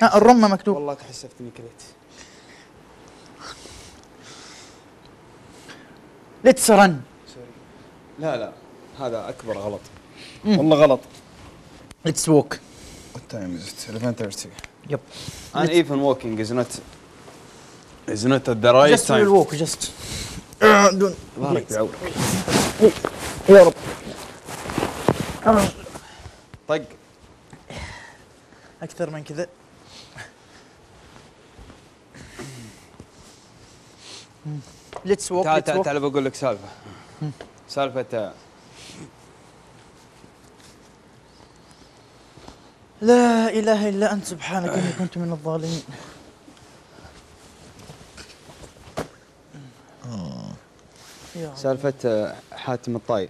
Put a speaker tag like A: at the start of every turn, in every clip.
A: ها الرمه مكتوب.
B: والله تحسفتني كليت.
A: ليتس رن
B: لا لا. هذا أكبر غلط.
A: مم.
B: والله غلط.
A: ليتس ووك
B: التايم از 11:30
A: يب
B: and even walking is not is not at the right
A: جست ويل
B: time
A: ووك جست دون
B: بارك بعورك
A: يا رب
B: طق
A: أكثر من كذا. ليتس ووك
B: تعال تعال تعال بقول لك سالفه سالفه
A: لا اله الا انت سبحانك اني كنت من الظالمين.
B: سالفه حاتم الطاي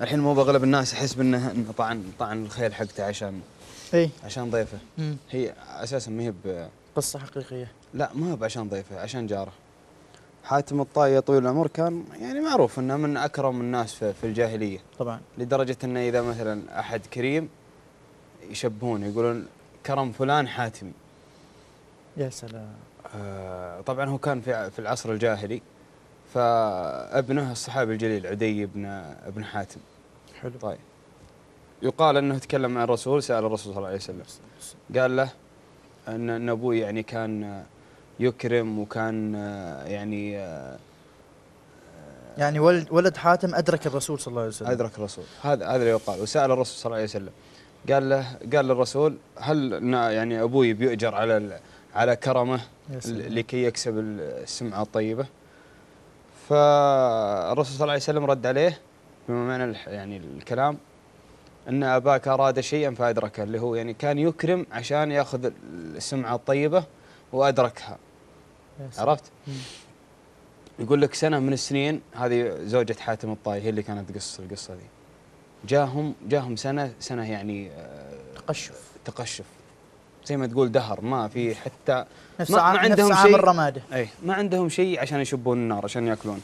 B: الحين مو باغلب الناس يحس بانه إنه طعن طعن الخيل حقته عشان
A: اي
B: عشان ضيفه. هي أساسا ما هي ب-
A: قصه حقيقيه
B: لا ما هو عشان ضيفه عشان جاره حاتم الطاي يا طويل العمر كان يعني معروف إنه من أكرم الناس في, الجاهلية.
A: طبعا.
B: لدرجة إنه إذا مثلا أحد كريم يشبهونه يقولون كرم فلان حاتمي.
A: يا سلام.
B: آه، طبعا هو كان في في العصر الجاهلي فابنه الصحابي الجليل عدي بن ابن حاتم.
A: حلو.
B: طيب. يقال إنه تكلم مع الرسول سأل الرسول صلى الله عليه وسلم. قال له إن أبوي يعني كان يكرم وكان آه، يعني آه،
A: يعني ولد ولد حاتم أدرك الرسول صلى الله عليه وسلم.
B: أدرك الرسول. هذا هذا اللي يقال وسأل الرسول صلى الله عليه وسلم. قال له قال للرسول هل يعني أبوي بيؤجر على على كرمه. لكي يكسب السمعة الطيبة؟ فالرسول صلى الله عليه وسلم رد عليه بما معنى يعني الكلام أن أباك أراد شيئا فأدركه اللي هو يعني كان يكرم عشان يأخذ السمعة
A: الطيبة وأدركها.
B: عرفت؟
A: مم.
B: يقول لك سنة من السنين هذه زوجة حاتم الطاي هي اللي كانت تقص القصة دي. جاهم جاهم سنه سنة يعني آه،
A: تقشف.
B: تقشف. زي ما تقول دهر ما في حتى
A: نفس
B: ما- ما عندهم شيء.
A: الرمادة.
B: أي ما عندهم شيء عشان يشبون النار عشان يأكلون.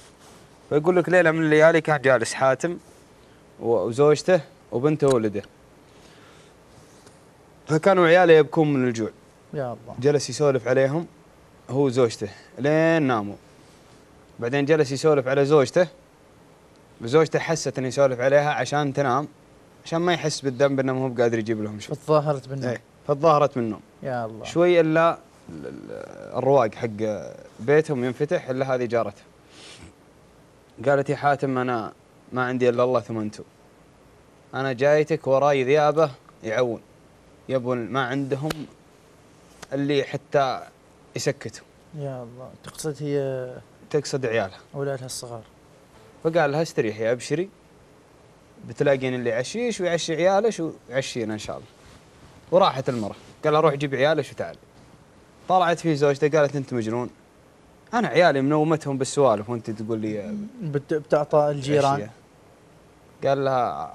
B: فيقول لك ليلة من الليالي كان جالس حاتم وزوجته وبنته وولده. فكانوا عياله يبكون من الجوع.
A: يا الله.
B: جلس يسولف عليهم. هو وزوجته لين ناموا. بعدين جلس يسولف على زوجته. وزوجته حست إنه يسولف عليها عشان تنام عشان ما يحس بالذنب إنه مو بقادر يجيب لهم شيء.
A: فتظاهرت بالنوم
B: إيه فتظاهرت منهم
A: يا الله.
B: شوي إلا ال- ال- الرواق حق بيتهم ينفتح إلا هذه جارته قالت يا حاتم أنا ما عندي إلا الله ثم أنتم. أنا جايتك وراي ذيابه يعون. يبون ما عندهم اللي حتى يسكتوا
A: يا الله تقصد هي
B: تقصد عيالها
A: اولادها الصغار.
B: فقال لها استريحي أبشري. بتلاقين اللي يعشيش ويعشي عيالش ويعشينا إن شاء الله. وراحت المرأة. قال لها روح جيب عيالش وتعالي طلعت فيه زوجته قالت أنت مجنون. أنا عيالي منومتهم بالسوالف وأنت تقول لي
A: بت- بتعطى الجيران.
B: عشية. قال لها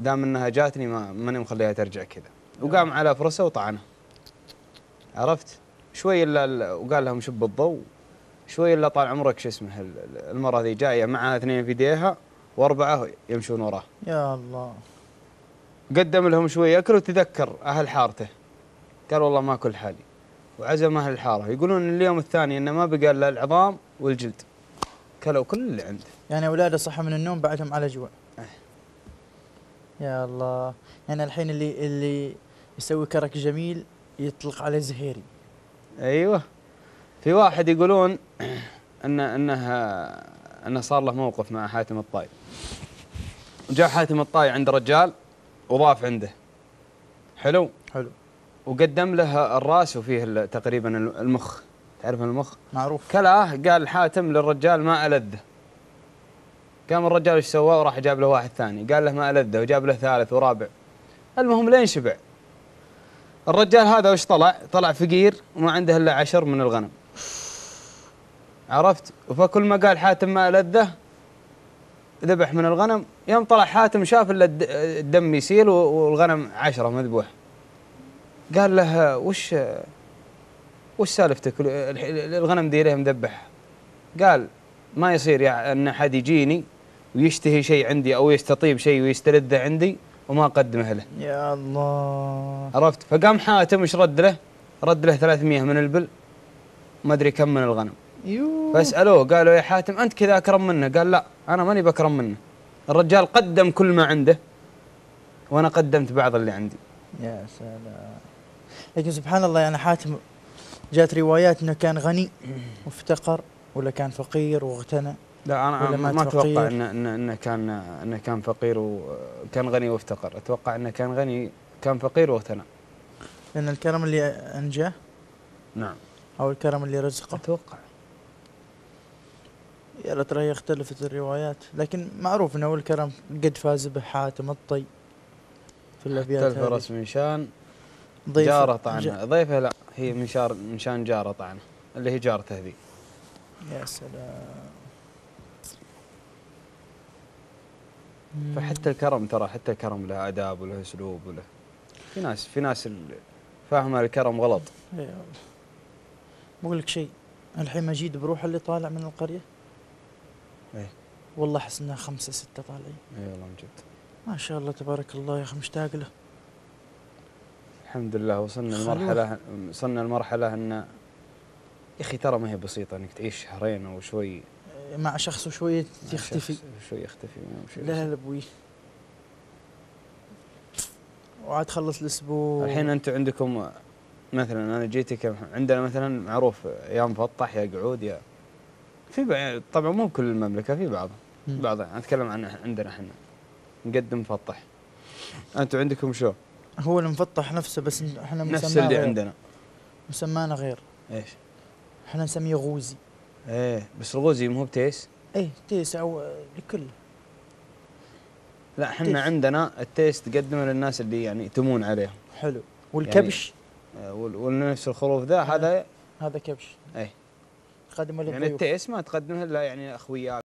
B: دام إنها جاتني ما ماني مخليها ترجع كذا. وقام على فرسه وطعنها عرفت؟ شوي إلا ال- وقال لهم شب الضوء. شوي إلا طال عمرك شو اسمه ال- ال- المرة ذي جاية معها اثنين في يديها وأربعة يمشون وراه.
A: يا الله.
B: قدم لهم شوي ياكل وتذكر أهل حارته. قال والله ما اكل حالي. وعزم أهل الحاره يقولون اليوم الثاني إنه ما بقى إلا العظام والجلد. كلوا كل اللي عنده.
A: يعني أولاده صحوا من النوم بعدهم على جوع.
B: إيه.
A: يا الله. يعني الحين اللي اللي يسوي كرك جميل يطلق عليه زهيري.
B: أيوه. في واحد يقولون ان انه أنه صار له موقف مع حاتم الطاي جاء حاتم الطاي عند رجال وضاف عنده. حلو؟
A: حلو.
B: وقدم له الرأس وفيه تقريبا المخ. تعرف المخ؟
A: معروف.
B: كلاه قال حاتم للرجال ما ألذه قام الرجال إيش سوى؟ وراح جاب له واحد ثاني. قال له ما ألذه وجاب له ثالث ورابع. المهم لين شبع. الرجال هذا وش طلع؟ طلع فقير وما عنده إلا عشر من الغنم. عرفت؟ فكل ما قال حاتم ما ألذه ذبح من الغنم يوم طلع حاتم شاف إلا الد- الدم يسيل والغنم عشرة مذبوح. قال له وش وش سالفتك؟ ال- الغنم دي ليه مذبح؟ قال ما يصير يعني أن أحد يجيني ويشتهي شيء عندي أو يستطيب شيء ويستلذه عندي وما قدمه له
A: يا الله.
B: عرفت؟ فقام حاتم إيش رد له؟ رد له 300 من البل. ما أدري كم من الغنم.
A: يوه
B: فاسالوه قالوا يا حاتم أنت كذا أكرم منه؟ قال لا أنا ماني بكرم منه. الرجال قدم كل ما عنده وأنا قدمت بعض اللي عندي.
A: يا سلام. لكن سبحان الله يعني حاتم جات روايات إنه كان غني وافتقر ولا كان فقير واغتنى.
B: لا
A: أنا
B: ما, ما
A: أتوقع؟
B: انه إنه كان إنه كان فقير وكان غني وافتقر. أتوقع إنه كان غني كان فقير واغتنى
A: لأن الكرم اللي أنجاه؟
B: نعم.
A: أو الكرم اللي رزقه؟
B: أتوقع.
A: يا ترى هي اختلفت الروايات. لكن معروف إنه الكرم قد فاز به حاتم الطي في
B: الأبيات
A: هذه.
B: رأس من شان
A: ضيف
B: جاره
A: جا-
B: طعنه ضيفه لا هي من شار من شان جارة طعنه اللي هي جارته ذي
A: يا سلام.
B: فحتى الكرم ترى حتى الكرم له آداب وله أسلوب وله. في ناس في ناس فاهمة الكرم غلط.
A: بقول لك شيء. الحين مجيد بروح اللي طالع من القرية؟
B: إيه.
A: والله أحس انها خمسة ستة طالعين.
B: اي والله من جد.
A: ما شاء الله تبارك الله يا أخي مشتاق له.
B: الحمد لله وصلنا
A: خلوه.
B: المرحله وصلنا المرحله ان يا أخي ترى ما هي بسيطة إنك تعيش شهرين أو شوي
A: مع شخص وشويه يختفي
B: شخص شوي يختفي
A: لا لا أبوي وعاد خلص الأسبوع.
B: الحين أنتم عندكم مثلا أنا جيتك عندنا مثلا معروف يا مفطح يا قعود يا في بع- طبعا مو كل المملكة في بعض. بعض. أتكلم عن عندنا إحنا. نقدم مفطح أنتم عندكم شو؟
A: هو المفطح نفسه بس إحنا
B: نفس اللي
A: غير.
B: عندنا.
A: مسمانا غير.
B: إيش؟
A: إحنا نسميه غوزي.
B: إيه بس الغوزي مو بتيس.
A: إيه تيس أو لكل.
B: لا
A: إحنا.
B: عندنا التيس تقدمه للناس اللي يعني تمون عليهم
A: حلو. والكبش؟
B: آه، وال- ونفس الخروف ذا هذا
A: هذا كبش.
B: إيه.
A: قدمه
B: يعني
A: للضيوف.
B: التيس ما تقدمه إلا يعني أخوياك.